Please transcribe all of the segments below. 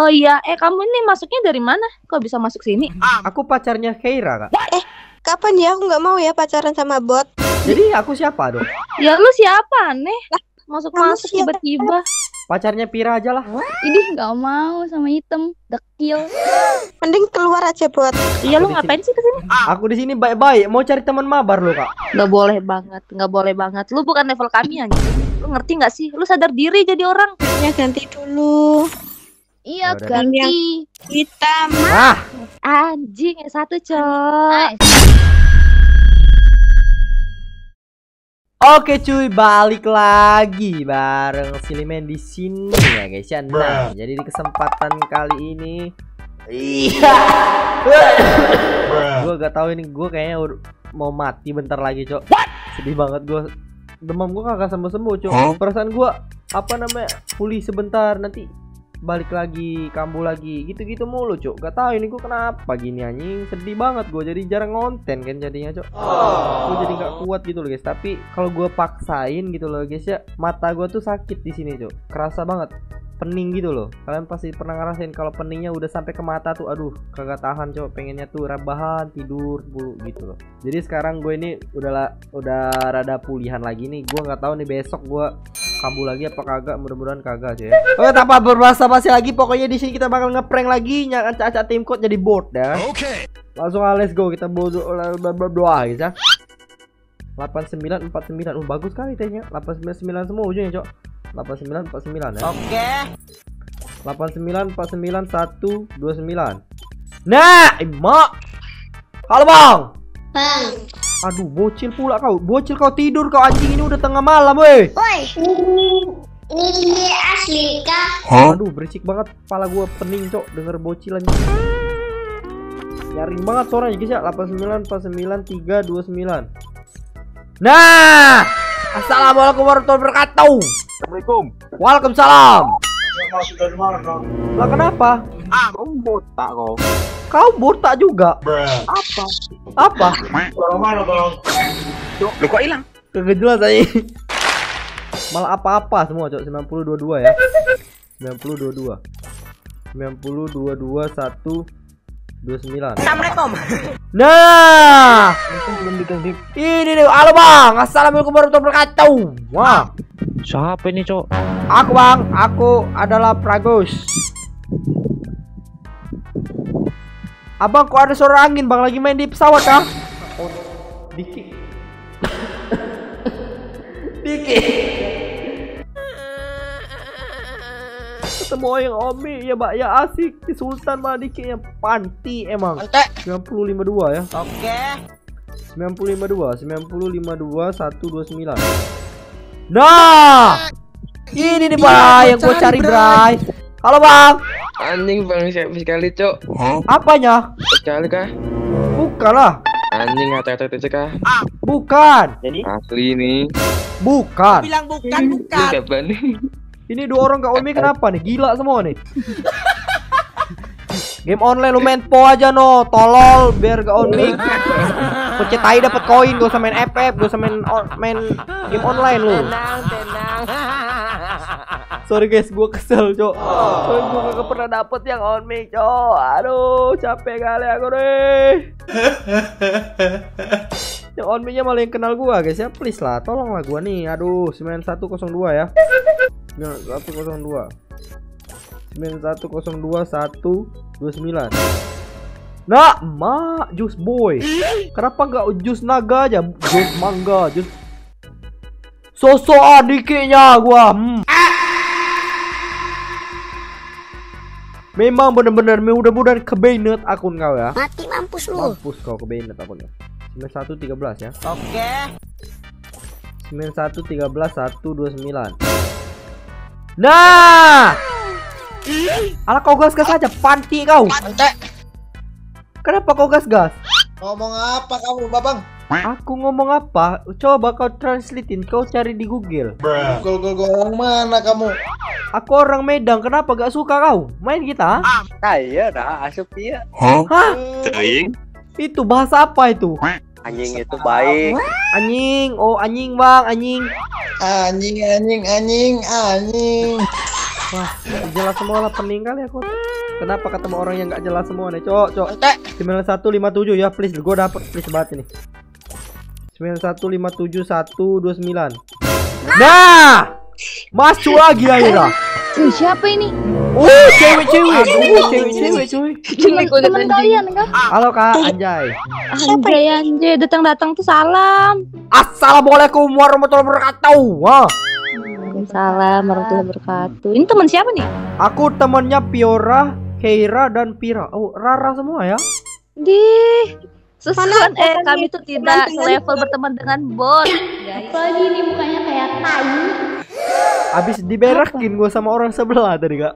Oh iya, eh kamu ini masuknya dari mana? Kok bisa masuk sini? Aku pacarnya Keira kak. Kapan ya aku nggak mau ya pacaran sama bot. Jadi aku siapa dong? Ya lu siapa aneh? Masuk masuk Kamu siapa? tiba-tiba. Pacarnya Pira aja lah. Ini nggak mau sama hitam, dekil. Mending keluar aja bot. Iya lu ngapain sih ke sini? Aku di sini baik-baik. Mau cari teman mabar lo kak. Nggak boleh banget, nggak boleh banget. Lu bukan level kami anjing. Lu ngerti nggak sih? Lu sadar diri jadi orang. Ya ganti dulu. Iya, Ya udah. ganti. Hitam. Ah, Anjing, yang satu, Cok. Oke cuy, balik lagi bareng Silimen di sini ya guys ya. Nah, jadi di kesempatan kali ini Iya. gue gak tahu ini gue kayaknya mau mati bentar lagi, Cok. Sedih banget gue. Demam gue kagak sembuh-sembuh, Cok. Perasaan gue apa namanya? Pulih sebentar nanti balik lagi, kambuh lagi, gitu-gitu mulu, Cok. Gak tahu ini gue kenapa gini anjing. Sedih banget gue jadi jarang konten kan jadinya, Cok gue jadi nggak kuat gitu loh guys. Tapi kalau gue paksain gitu loh guys ya mata gue tuh sakit di sini tuh kerasa banget pening gitu loh. Kalian pasti pernah ngerasain kalau peningnya udah sampai ke mata tuh aduh kagak tahan coba pengennya tuh rebahan tidur dulu gitu loh. Jadi sekarang gue ini udah la- udah rada pulihan lagi nih. Gue nggak tahu nih besok gue kambuh lagi apa kagak. Mudah-mudahan kagak cuy ya. Oke tanpa berbahasa basi lagi pokoknya di sini kita bakal ngeprank lagi nyacak-acak tim code jadi bot ya. Langsung ah, let's go. Kita bodoh berdoa guys ya. 8949 oh bagus kali tehnya. 899 semua ujungnya cok 8949 ya Oke. 8949129 nah emak halo bang. Bang, aduh bocil pula kau. Bocil kau tidur kau anjing. Ini udah tengah malam weh. Woi, ini asli kah? aduh berisik banget kepala gua pening cok. Denger bocil anjing. Nyaring banget suaranya guys ya. 8949329 nah assalamualaikum warahmatullahi wabarakatuh Assalamualaikum. Waalaikumsalam. Masuk dari mana kau? Lah kenapa? Ah, kau botak kau. Kau buta juga. Apa? Apa? Dari mana kau? Lu kok hilang? Kagak jelas aja. Malah apa-apa semua, Cok. 9022 ya. 9022. 9022 129. Assalamualaikum. Nah, Belum diganti. ini nih. Halo, Bang. Assalamualaikum warahmatullahi wabarakatuh. Wah, Siapa ini, Cok? aku, Bang. Aku adalah Pragus. Abang kok ada suara angin bang lagi main di pesawat kah? Oh, Diki. Diki. Ketemu yang Omi ya mbak ya asik di Sultan mah Diki yang panti emang. Antek. 952 ya. Oke. 952 952 129. Nah. Ini nih Bang yang gue cari Bray. Halo Bang. Anjing bang siapa sekali, Cok? Apanya? Sekali kah? Bukan lah. Anjing hati-hati kah? Bukan. Asli nih. Bukan. Bilang bukan, Ini bukan. Ini dua orang gak Omi kenapa nih? Gila semua nih. Game online lu main po aja no, tolol biar gak on mic. Tai dapat koin, gak usah main FF, gak usah main on- main game online lu. Tenang, tenang. Sorry guys, gua kesel, Cok. Soalnya gua gak pernah dapet yang on mic, Cok. Aduh, capek kali aku deh. yang on mic-nya malah yang kenal gua, guys ya. Please lah, tolonglah gua nih. Aduh, 9102 ya. 9102. 9102 129. Nah, mak, jus boy. Kenapa nggak jus naga aja? Jus mangga, jus Sosok adiknya gua. Hmm. Memang bener-bener mudah-mudahan kebenet akun kau ya. Mati mampus lu. Mampus kau kebenet akunnya. 9113 ya. Oke. 9113 129. Nah! Alah kau gas-gas aja, panti kau. Antek. Kenapa kau gas-gas? Ngomong apa kamu, Babang? Aku ngomong apa? Coba kau translatein, kau cari di Google. Gol gol gol mana kamu? Aku orang Medan, kenapa gak suka kau? Main kita? Kaya dah asup dia. Hah? Anjing. Itu bahasa apa itu? Anjing itu baik. Anjing, oh anjing bang, anjing. Anjing, anjing, anjing, anjing. Wah, jelas semua lah pening kali aku. Kenapa ketemu orang yang nggak jelas semua nih, cok, cok. 9157 ya, please. Gue dapet please banget ini. 9157129. Nah! Masuk lagi akhirnya. Cuy, siapa ini? Oh, cewek-cewek. Oh, cewek-cewek, cuy. Temen kalian kan? Halo, Kak, anjay. Anjay anjay datang-datang tuh salam. Assalamualaikum warahmatullahi wabarakatuh. Wah, Salam warahmatullahi wabarakatuh. Ini teman siapa nih? aku temannya Piora, Keira dan Pira. Oh, Rara semua ya? Di Susun Mana eh kami tuh tidak selevel berteman dengan bot. Guys. Apalagi ini mukanya kayak tai. Abis diberakin gue sama orang sebelah tadi, Kak.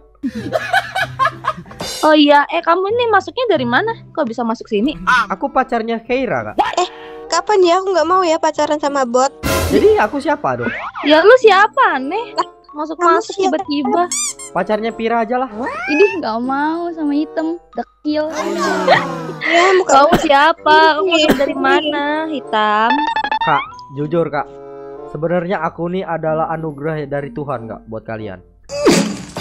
Oh iya, eh kamu ini masuknya dari mana? Kok bisa masuk sini? Aku pacarnya Keira, Kak. Kapan ya aku nggak mau ya pacaran sama bot? Jadi aku siapa dong? Ya lu siapa aneh? Masuk-masuk Kamu siapa? tiba-tiba. Pacarnya Pira aja lah. Ini nggak mau sama hitam, dekil. Ya muka Kamu siapa? Kamu masuk dari mana? Hitam. Kak, jujur, Kak. Sebenarnya aku nih adalah anugerah dari Tuhan, Kak, buat kalian.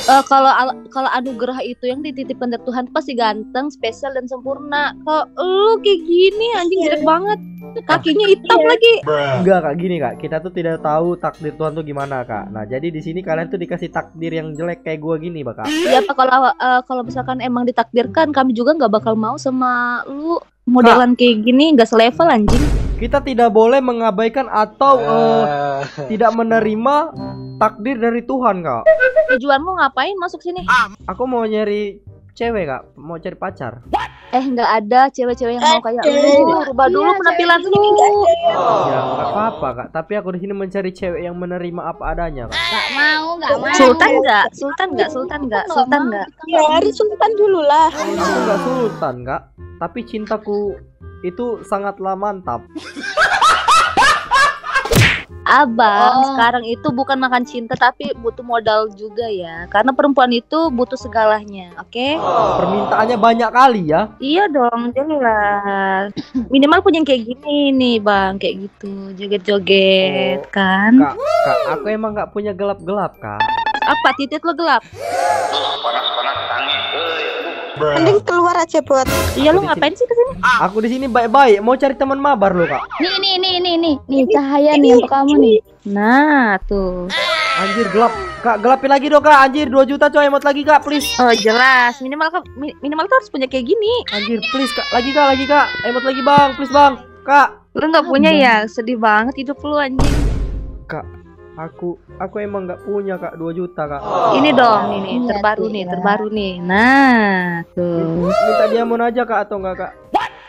Eh, kalau al- kalau anugerah itu yang dititipkan dari Tuhan tuh pasti ganteng, spesial dan sempurna. Kalau lu kayak gini anjing jelek banget. Kakinya hitam lagi. Enggak, Kak, gini, Kak. Kita tuh tidak tahu takdir Tuhan tuh gimana, Kak. Nah, jadi di sini kalian tuh dikasih takdir yang jelek kayak gua gini, Kak. Ya Pak, kalau eh, kalau misalkan emang ditakdirkan kami juga nggak bakal mau sama lu modelan kayak gini nggak selevel anjing. Kita tidak boleh mengabaikan atau eh, tidak menerima takdir dari Tuhan, Kak. Tujuan lu ngapain masuk sini? Aku mau nyari cewek, Kak. Mau cari pacar. Eh nggak ada cewek-cewek yang mau kayak lu. Rubah dulu penampilan lu. Ya, nggak apa-apa, Kak. Tapi aku di sini mencari cewek yang menerima apa adanya, Kak. Nggak mau, nggak mau. Sultan nggak? Sultan nggak? Sultan nggak? Sultan nggak? ya harus sultan dulu lah. Aku nggak sultan, Kak. Tapi cintaku itu sangatlah mantap. Abang, Oh. sekarang itu bukan makan cinta tapi butuh modal juga ya. Karena perempuan itu butuh segalanya, oke? Permintaannya banyak kali ya. Iya dong, jelas. Minimal punya yang kayak gini nih, Bang, kayak gitu. Joget-joget kan. Kak, Kak, aku emang nggak punya gelap-gelap, Kak. Apa titik lo gelap? Mending keluar aja bot. Iya, lu ngapain sih ke sini? Aku di sini baik-baik, mau cari teman mabar lo, Kak. Nih, nih, nih, nih, nih, nih cahaya nih untuk kamu nih. Nah, tuh. Anjir gelap. Kak, gelapin lagi dong, Kak. Anjir 2 juta coy, emot lagi, Kak, please. Oh, jelas. Minimal ka- mi- minimal tuh harus punya kayak gini. Anjir, please, Kak. Lagi, Kak, lagi, Kak. Emot lagi, Bang. Please, Bang. Kak, Lu nggak punya ya? Sedih banget hidup lu anjing. Aku aku emang nggak punya, Kak. 2 juta, Kak. Ini dong, ini Iya, terbaru Tia. nih, terbaru nih. Nah, tuh. Minta diamond aja, Kak, atau enggak, Kak?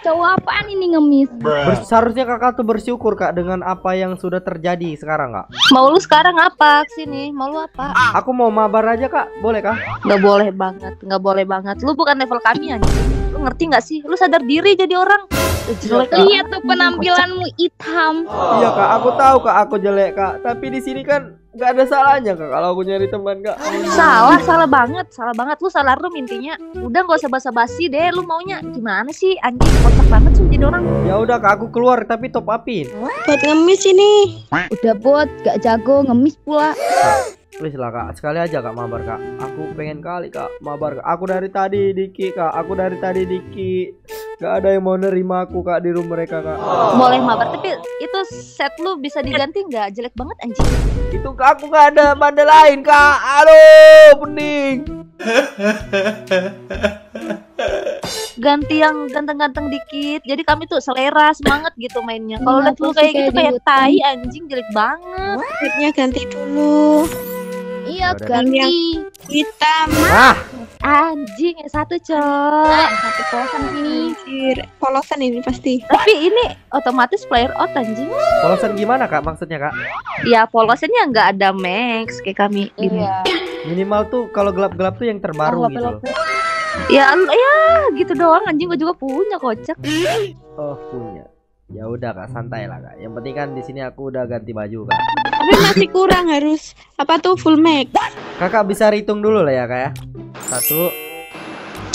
Cowok apaan ini ngemis? Ber- seharusnya kakak tuh bersyukur kak dengan apa yang sudah terjadi sekarang kak. Mau lu sekarang apa sini? Mau lu apa? Aku mau mabar aja kak, boleh kak? Nggak boleh banget, nggak boleh banget. Lu bukan level kami anjing. Ngerti nggak sih? Lu sadar diri jadi orang. Jelek. Lihat tuh penampilanmu hitam. Iya kak, aku tahu kak aku jelek kak. Tapi di sini kan nggak ada salahnya kak kalau aku nyari teman kak. Salah, salah banget, salah banget. Lu salah rum intinya. Udah nggak usah basa-basi deh. Lu maunya gimana sih? Anjing kocak banget sih jadi orang. Ya udah kak, aku keluar tapi top upin. Buat ngemis ini. Udah bot, gak jago, ngemis pula. Please lah kak, sekali aja kak mabar kak. Aku pengen kali kak mabar kak. Aku dari tadi Diki kak, aku dari tadi Diki. Gak ada yang mau nerima aku kak di room mereka kak. Boleh mabar, tapi itu set lu bisa diganti nggak? Jelek banget anjing. Itu kak aku gak ada banda lain kak. Aduh, pening. Ganti yang ganteng-ganteng dikit. Jadi kami tuh selera, semangat gitu mainnya. Kalau lihat lu kayak gitu kayak hutan? tai anjing jelek banget. Akhirnya ganti dulu. Iya, ganti. Hitam. Ah, Anjing yang satu cok. Satu polosan sini. Anjir. Polosan ini pasti. Tapi ini otomatis player out anjing. polosan gimana kak maksudnya kak? Ya polosannya nggak ada max kayak kami gini. Iya. Minimal tuh kalau gelap-gelap tuh yang terbaru Oh, gitu loh. Ya ya gitu doang anjing gue juga punya kocak. Oh punya. Ya udah kak, santai lah kak. Yang penting kan di sini aku udah ganti baju kak. Tapi masih kurang harus apa tuh full make. Kakak bisa hitung dulu lah ya kak ya. Satu,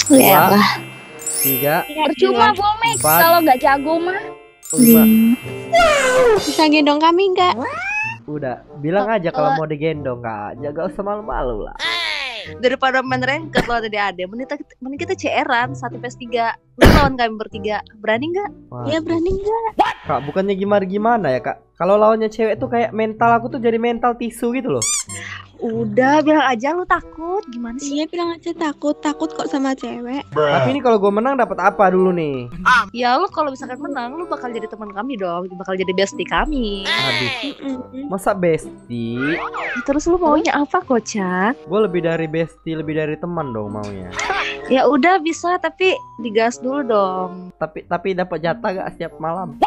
Ya dua, tiga, Percuma Bomek Empat. kalau nggak jago mah. lima. Bisa gendong kami enggak? Udah, bilang aja kalau mau digendong kak. Jaga usah malu-malu lah. Daripada main ranked lo ada. Di ade mending kita mending kita CR-an satu PS 3 lu lawan kami bertiga. Berani nggak? Wah, Ya berani nggak? kak bukannya gimana gimana ya kak? Kalau lawannya cewek tuh kayak mental aku tuh jadi mental tisu gitu loh udah bilang aja lu takut. Gimana sih? Iya bilang aja takut, takut kok sama cewek. tapi ini kalau gue menang dapat apa dulu nih? Ya lu kalau misalkan menang lu bakal jadi teman kami dong. Bakal jadi bestie kami. Aduh Mm-mm. masa bestie? Terus lu maunya apa kocak? Gue lebih dari bestie lebih dari teman dong maunya. Ya udah bisa. Tapi digas dulu dong. Tapi tapi dapat jatah gak setiap malam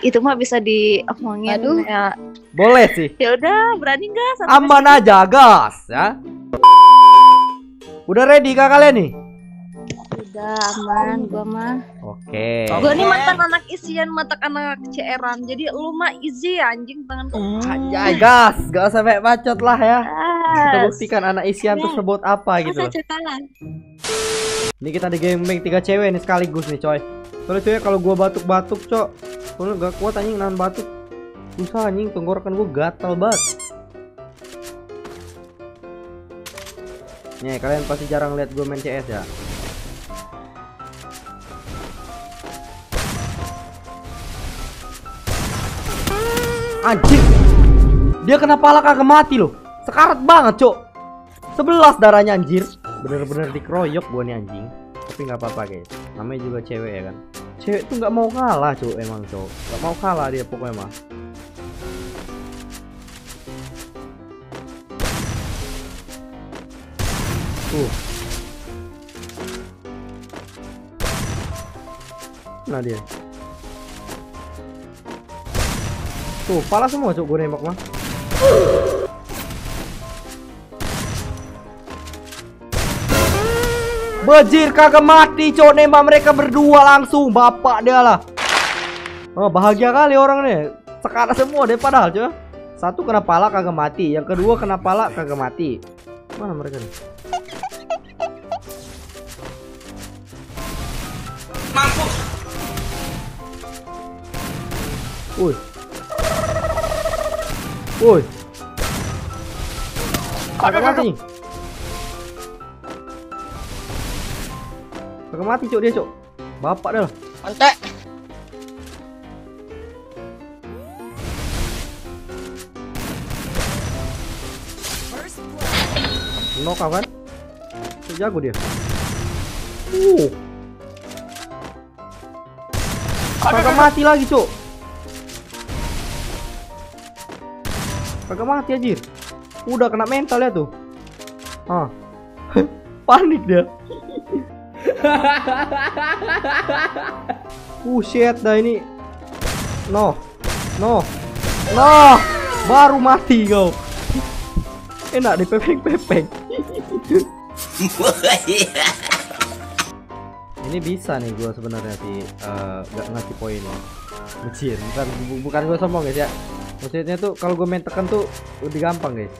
itu mah bisa diomongin Aduh. ya. Boleh sih. Ya udah berani nggak? Satu aman aja gas ya. Udah ready kak kalian nih udah aman. gua mah. Oke. Gua nih mantan anak isian mantan anak CR-an jadi lu mah easy anjing tangan Anjay gas. Gak usah sampai bacot lah ya. Kita Yes. buktikan anak isian tuh sebut apa gitu Masa? Ini kita di gaming tiga cewek nih sekaligus nih coy. Soalnya coy kalau gua batuk-batuk cok, soalnya gak kuat anjing nahan batuk. Susah anjing tenggorokan gua gatal banget. Nih kalian pasti jarang lihat gua main CS ya. Anjing. Dia kena pala kagak mati loh. Sekarat banget, Cok. 11 darahnya anjir. Bener-bener dikeroyok gua nih anjing. Tapi nggak apa-apa guys. Namanya juga cewek ya kan. Cewek tuh nggak mau kalah, Cok, emang, Cok. Nggak mau kalah dia pokoknya mah. Tuh. Nah dia. Tuh, pala semua cok gue nembak mah. Bajir kagak mati cok nembak mereka berdua langsung bapak dia lah. Oh, bahagia kali orang nih. Sekarang semua deh padahal cok. Satu kena pala kagak mati, yang kedua kena pala kagak mati. Mana mereka nih? Woi. Woi. Kagak mati. Kagak mati cok dia cok. Bapak dah lah. Mantek. Knock kan? Cok jago dia. Uh. Kagak mati lagi cok. Kagak mati anjir. Udah kena mental ya tuh. Ah. Panik dia. Buset dah ini. No. No. No. Baru mati kau. Enak dipepeng-pepeng. Ini bisa nih gua sebenarnya sih eh, nggak ngasih poin ya. Bukan bu- bukan gua sombong guys ya. Maksudnya tuh kalau gue main tekan tuh lebih gampang guys.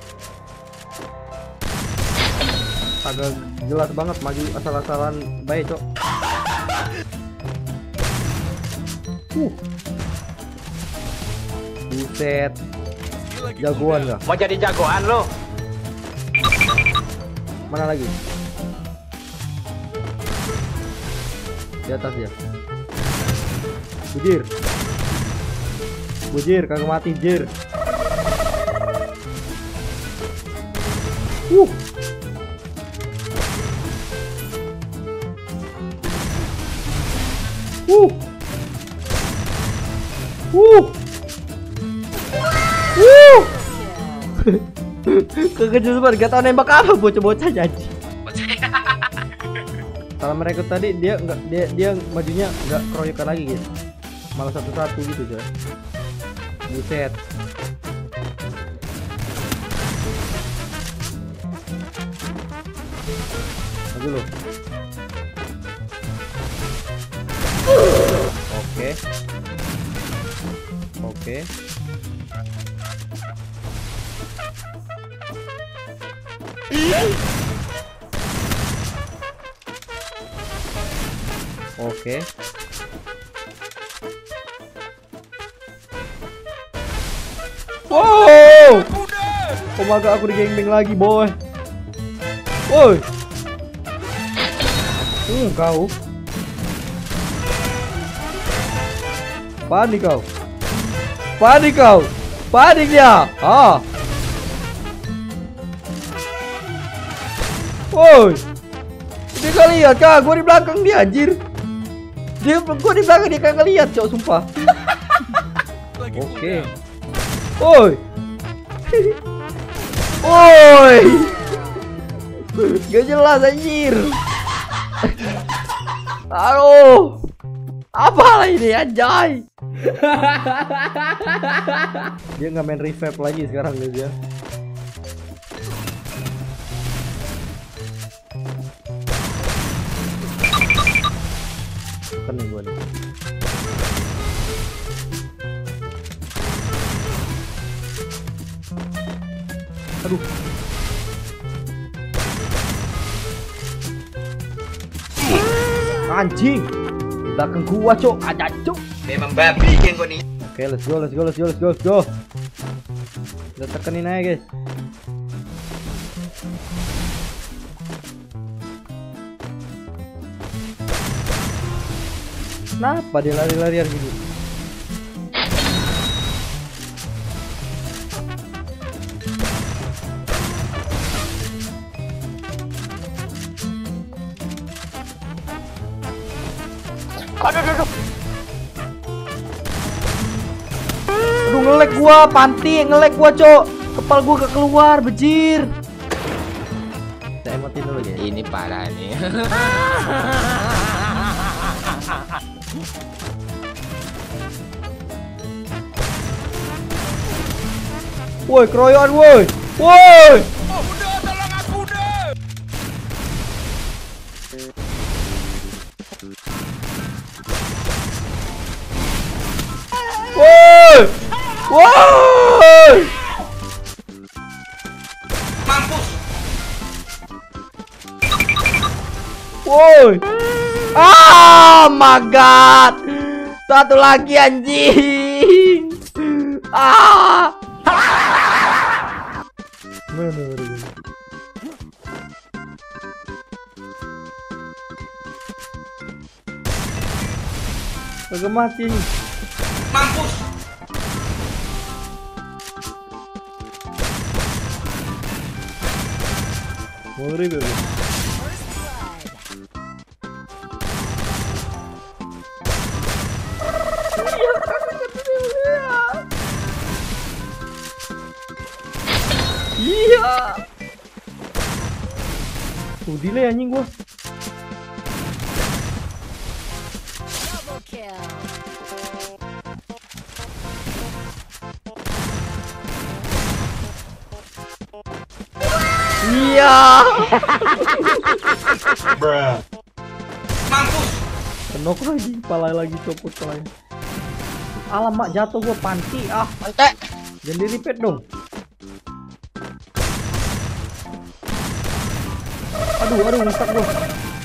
Agak jelas banget maju asal-asalan baik cok. Uh. Buset. Jagoan gak? Mau jadi jagoan lo? Mana lagi? Di atas ya. Bujir. Bujir, kagak mati, jir. Uh. Uh. Uh. Uh. Kekejut banget, gak tau nembak apa bocah-bocah jadi. Kalau mereka tadi dia nggak dia dia majunya nggak keroyokan lagi gitu. Malah satu-satu gitu coy. Buset. Maju lu. Oke. Oke. Oke. Oh my god, aku digengbeng lagi, boy. Woi. Hmm, kau. Panik kau. Panik kau. Panik dia. Ah. Woi. Dia kali lihat kak, gua di belakang dia anjir. Dia gua di belakang dia kagak lihat, cok sumpah. Oke. Woi. Woi. Gak jelas anjir. Halo. Apa ini anjay? dia nggak main revive lagi sekarang guys ya. Bukan nih gua nih. Aduh. Anjing. Di belakang gua, Cok. Ada, Cok. Memang babi yang gue nih. Oke, let's go, let's go, let's go, let's go, let's go. Kita tekenin aja, guys. Kenapa dia lari-larian gini? Aduh ngelek gua, panti ngelek gua, Cok. Kepal gua gak keluar, bejir. Saya matiin dulu, guys. Ini parah nih. Woi, keroyokan. Woi. Woi. Woi. Ah, my god. Satu lagi anjing. Ah. Mana? Kagak mati. Mampus. Ngeri. Tuh delay anjing gua. Iya. Kenok lagi, kepala lagi copot kepalanya. Alamak jatuh gua panti ah. Mantek. Jangan di repeat dong. Aduh, aduh, ngestak gua.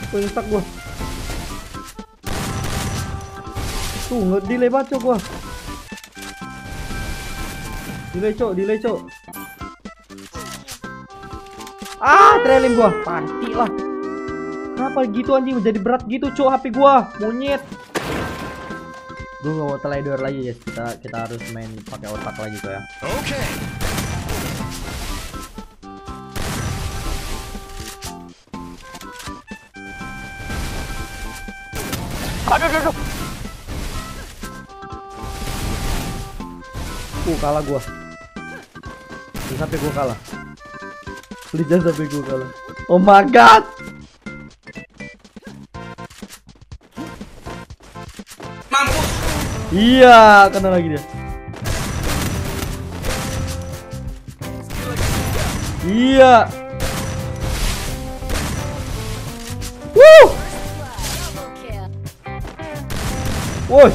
Gua ngestak gua. Tuh, delay banget cok gua. Delay cok, delay cok. Ah, trailing gua. Panti lah. Kenapa gitu anjing menjadi berat gitu cok HP gua? Monyet. Gue gak mau teledor lagi ya. Kita kita harus main pakai otak lagi kok ya. Uh, kalah gua. Jangan sampai gua kalah. Please jangan sampai gua kalah. Oh my god. Iya, kena lagi dia. Iya. Woi.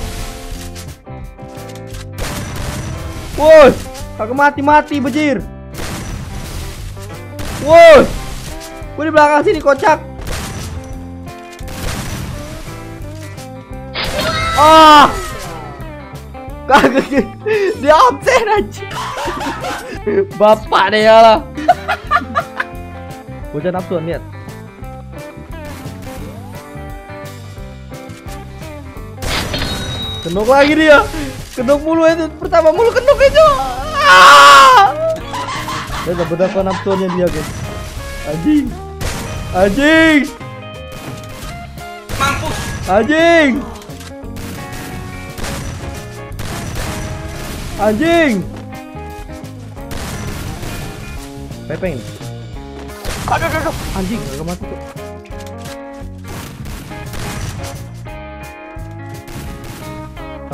Woi, kagak mati-mati bejir. Woi. Gue di belakang sini kocak. Ah. Kagak. Dia absen aja. Bapak dia lah. Bocah nafsuan lihat. Kenok lagi dia. Kenok mulu itu pertama mulu kenok itu. Ah! Dia bedak nafsuannya dia guys. Anjing. Anjing. Mampus. Anjing. Anjing. Pepeng. Aduh, aduh, aduh. Anjing, gak mati tuh.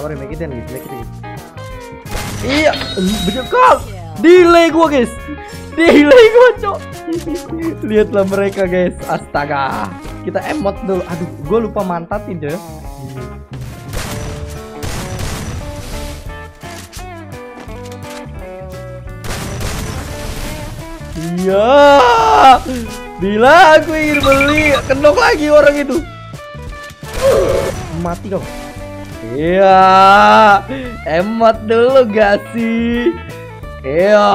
Sabar ya, make it guys, make it guys. Iya, bejekal. Delay gua guys. Delay gua, cok. Lihatlah mereka guys. Astaga. Kita emot dulu. Aduh, gua lupa mantatin coy. Iya. Bila aku ingin beli, kendok lagi orang itu. Mati kau. Iya. Emot dulu gak sih? Iya.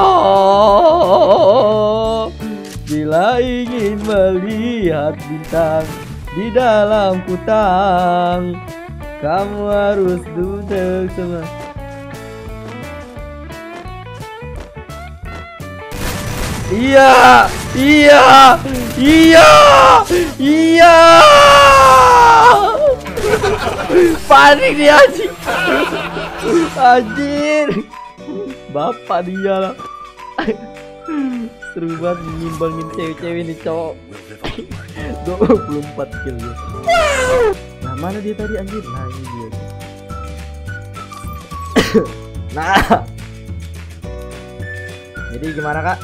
Bila ingin melihat bintang di dalam kutang, kamu harus duduk semua. Iya, iya, iya, iya. Panik dia anjing. Anjir. Bapak dia lah. Seru banget nyimbangin cewek-cewek nih cowok. 24 kill dia. Nah, mana dia tadi anjir? Nah, ini dia. nah. Jadi gimana, Kak?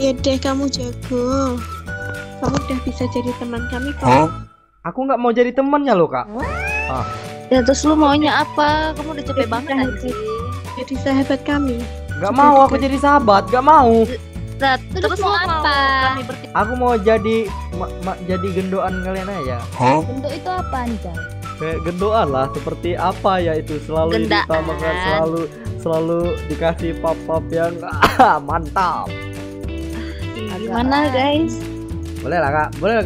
Ya deh kamu jago. Kamu udah bisa jadi teman kami kok. Aku nggak mau jadi temannya loh, Kak. Ya terus lu maunya apa? Kamu udah capek Jadi banget anjing. Jadi sahabat kami. Nggak mau aku jadi sahabat, nggak mau. Nah, Terus terus, mau apa? Aku mau jadi ma- ma- jadi gendoan kalian aja. Bentuk itu apa nih Kayak gendoan lah, seperti apa ya itu selalu Gendaan. ditambahkan selalu selalu dikasih pop-pop yang ah, mantap. gimana guys? Boleh lah kak, boleh lah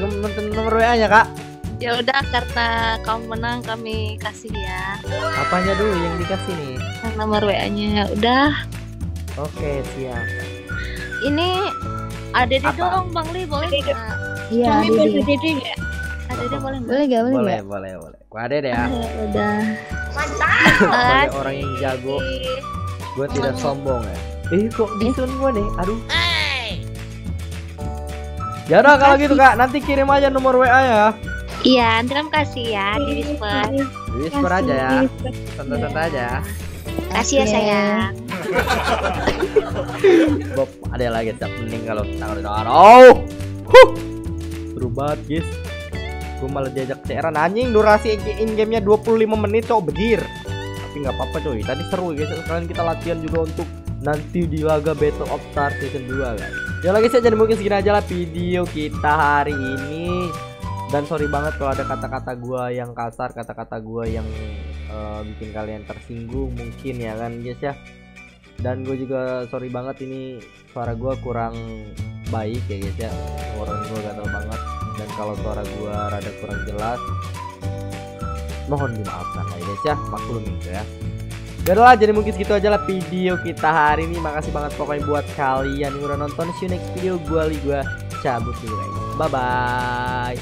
nomor WA nya kak. Ya udah karena kamu menang kami kasih ya Apanya dulu yang dikasih nih? nomor WA-nya. Udah. Oke siap. Ini ada di dong Bang Li boleh nggak? Iya, kami boleh dede ya. Ada di boleh nggak? Boleh gak? Boleh Boleh gak? boleh boleh. Wade deh ya. Ya udah. Sebagai orang yang jago, gue tidak sombong ya. Eh kok disun gue nih? Aduh. Ya udah kalau gitu kak, nanti kirim aja nomor WA ya. Iya, terima kasih ya di Whisper. Di whisper aja ya. Santai-santai aja. ya. Kasih ya sayang. Bob, ada lagi tak mending kalau kita udah taruh. Huh. Seru banget guys. Gue malah diajak CR anjing durasi in gamenya 25 menit cowok begir. Tapi nggak apa-apa coy. Tadi seru guys. Sekarang kita latihan juga untuk nanti di laga Battle of Star season 2 guys. Ya lagi saya jadi mungkin segini aja lah video kita hari ini. Dan sorry banget kalau ada kata-kata gua yang kasar, kata-kata gua yang eh, bikin kalian tersinggung mungkin ya kan guys ya. Dan gue juga sorry banget ini suara gue kurang baik ya guys ya. Suara gue gatal banget. Dan kalau suara gue rada kurang jelas mohon dimaafkan ya guys ya. Maklumin itu ya. Yaudah jadi mungkin segitu aja lah video kita hari ini. Makasih banget pokoknya buat kalian yang udah nonton. See you next video. Gue li gue cabut dulu guys. Bye bye